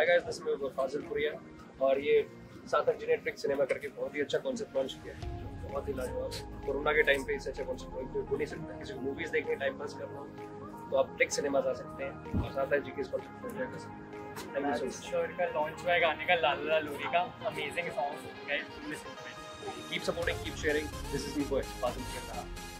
Hi guys this मी फाजिल पुरिया और ये सात इंजीनियर सिनेमा करके बहुत ही अच्छा कॉन्सेप्ट लॉन्च किया है बहुत ही लाजवाब कोरोना के टाइम पे इससे अच्छा कॉन्सेप्ट कोई हो नहीं सकता। किसी को मूवीज़ देखने टाइम पास करना हो तो आप ट्रिक सिनेमा जा सकते हैं और साथ जी के इस कॉन्सेप्ट को एंजॉय कर सकते हैं थैंक यू सो मच श्योर का लॉन्च हुआ है गाने का लाल लाल लोरी का। Amazing song guys listen to it keep supporting keep sharing. This is me boy. Fazil Puriya